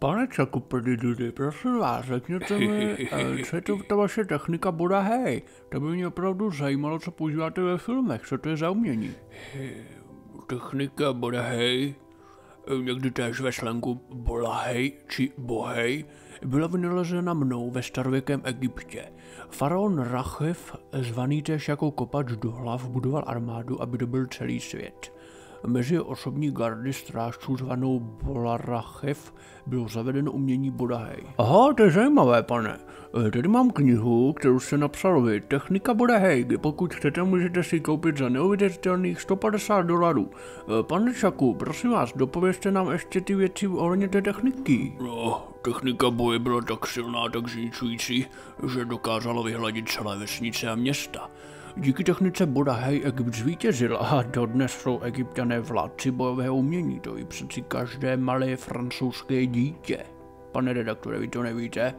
Pane Čakuprdidudy, prosím vás, řekněte mi, eh, co je to ta vaše technika Buda Hej? To by mě opravdu zajímalo, co používáte ve filmech, co to je za umění. Technika Bodahej, někdy též ve slangu Bolahej či Bohej, Byla vynalezena mnou ve starověkém Egyptě. Faraon Rachev, zvaný též jako kopač do hlav, budoval armádu, aby dobil celý svět. Mezi osobní gardy strážců zvanou Bolarachev bylo zavedeno umění Bodahej. Aha, to je zajímavé, pane. Eh, Tady mám knihu, kterou jste napsal vy, Technika Bodahej. Pokud chcete, můžete si koupit za neuvěřitelných 150 dolarů. Eh, Pane Čaku, prosím vás, dopovězte nám ještě ty věci ohledně té techniky. No, technika boje byla tak silná, tak zničující, že dokázala vyhladit celé vesnice a města. Díky technice Bodahej Egypt zvítězil a dodnes jsou egyptiané vládci bojového umění, to i přeci každé malé francouzské dítě. Pane redaktore, vy to nevíte?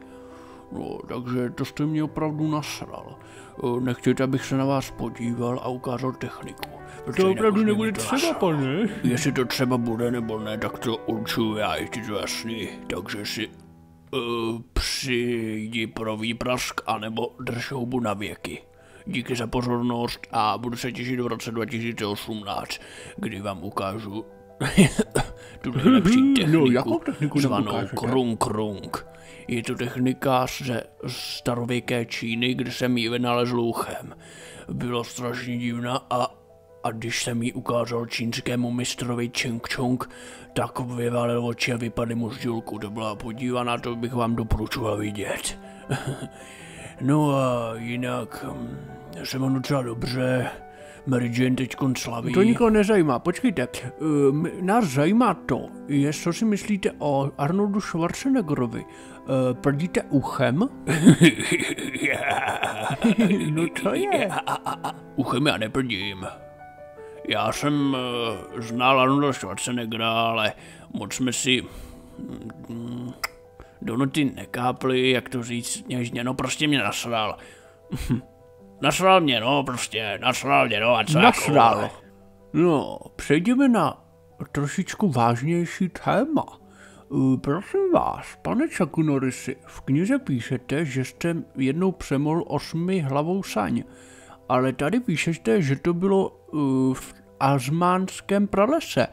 No, takže to jste mě opravdu nasral. Eh, Nechtějte, abych se na vás podíval a ukázal techniku. Protože To opravdu nebude třeba, nasral. pane. Jestli to třeba bude nebo ne, tak to určuju já, je to jasný. Takže si uh, přijdi pro výprask, anebo drž houbu na věky. Díky za pozornost a budu se těšit v roce 2018, kdy vám ukážu tu nejlepší techniku, No, jakou techniku nám zvanou ukážete? krung krung. Je to technika ze starověké Číny, kde jsem ji vynalezl uchem. Byla strašně divná a, a když jsem ji ukázal čínskému mistrovi Cheng Chong, tak vyvalil oči a vypadly mu z dílku. To byla podívaná, to bych vám doporučoval vidět. no a jinak hm, se mám docela dobře. Mary Jane teď slaví. To nikoho nezajímá. Počkejte, um, nás zajímá to, je, co si myslíte o Arnoldu Schwarzeneggerovi. Uh, prdíte uchem? no to je. Uchem já neprdím. Já jsem uh, znal Arnolda Schwarzeneggera, ale moc jsme si do noty nekápli, jak to říct něžně, no prostě mě nasral. nasral mě, no prostě, nasral mě, no a co Nasral. jako? No, přejdeme na trošičku vážnější téma. Uh, prosím vás, pane Chucku Norrisi, v knize píšete, že jste jednou přemol osmi hlavou saň, ale tady píšete, že to bylo uh, v azmánském pralese.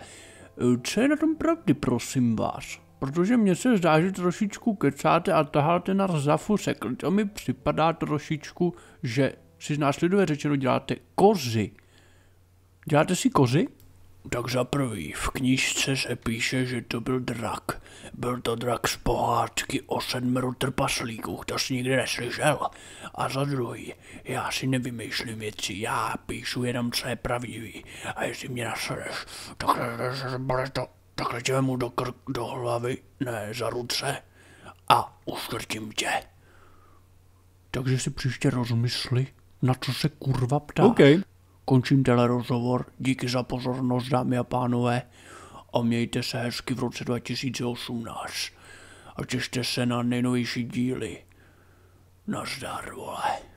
Uh, co je na tom pravdy, prosím vás? Protože mně se zdá, že trošičku kecáte a taháte na zafusek. To mi připadá trošičku, že si následuje řečeno děláte kozy. Děláte si kozy? Tak za prvý, v knížce se píše, že to byl drak. Byl to drak z pohádky o sedmeru trpaslíků, to jsi nikdy neslyšel. A za druhý, já si nevymýšlím věci, já píšu jenom, co je pravdivý. A jestli mě nasereš, tak takhle to, takhle tě vemu do, krk, do hlavy, ne za ruce, a uškrtím tě. Takže si příště rozmysli, na co se kurva ptá. OK. Končím rozhovor. Díky za pozornost, dámy a pánové. A mějte se hezky v roce 2018. A těšte se na nejnovější díly. Nazdar, vole.